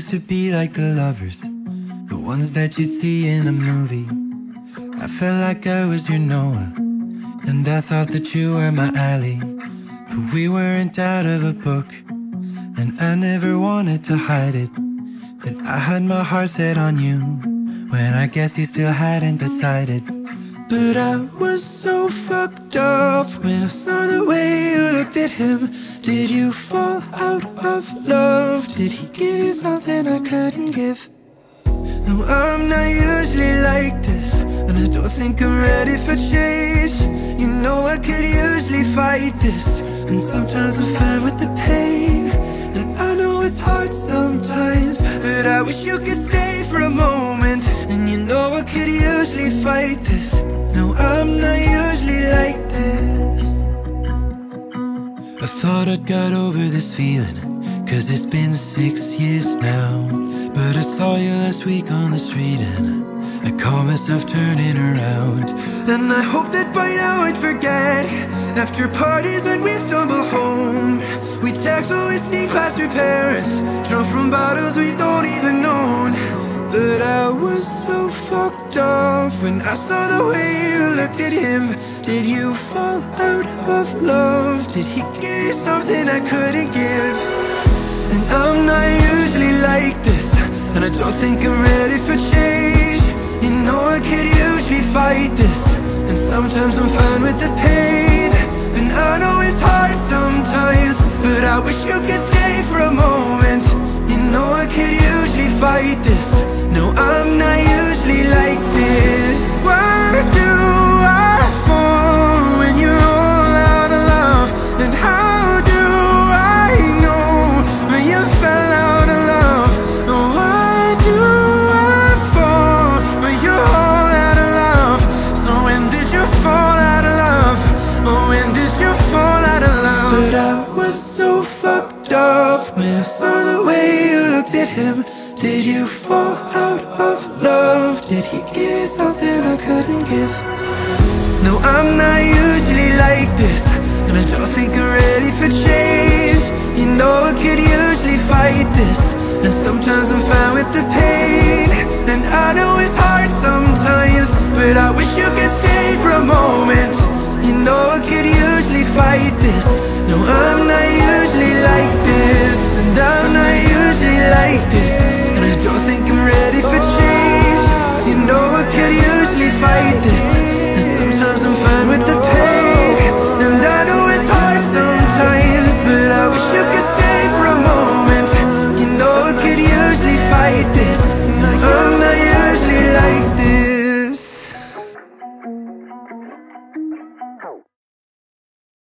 used to be like the lovers, the ones that you'd see in a movie. I felt like I was your Noah, and I thought that you were my Allie. But we weren't out of a book, and I never wanted to hide it. That I had my heart set on you, when I guess you still hadn't decided. But I was so fucked up when I saw the way you looked at him. Did you fall out of love? Did he give you something I couldn't give? No, I'm not usually like this, and I don't think I'm ready for change. You know, I could usually fight this, and sometimes I'm fine with the pain. And I know it's hard sometimes, but I wish you could stay for a moment. Usually fight this. No, I'm not usually like this. I thought I'd got over this feeling, cause it's been six years now. But I saw you last week on the street and I caught myself turning around. And I hope that by now I'd forget. After parties when we stumble home, we text or we sneak past your drunk from bottles we don't even own. But I was so when I saw the way you looked at him. Did you fall out of love? Did he give you something I couldn't give? And I'm not usually like this, and I don't think I'm ready for change. You know I could usually fight this, and sometimes I'm fine with the pain. And I know it's hard sometimes, but I wish you could stay for a moment. You know I could usually fight this. fall out of love? Did he give me something I couldn't give? No, I'm not usually like this And I don't think I'm ready for change You know I could usually fight this And sometimes I'm fine with the pain And I know it's hard sometimes But I wish you could stay for a moment You know I could usually fight this No, I'm not